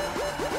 Woo!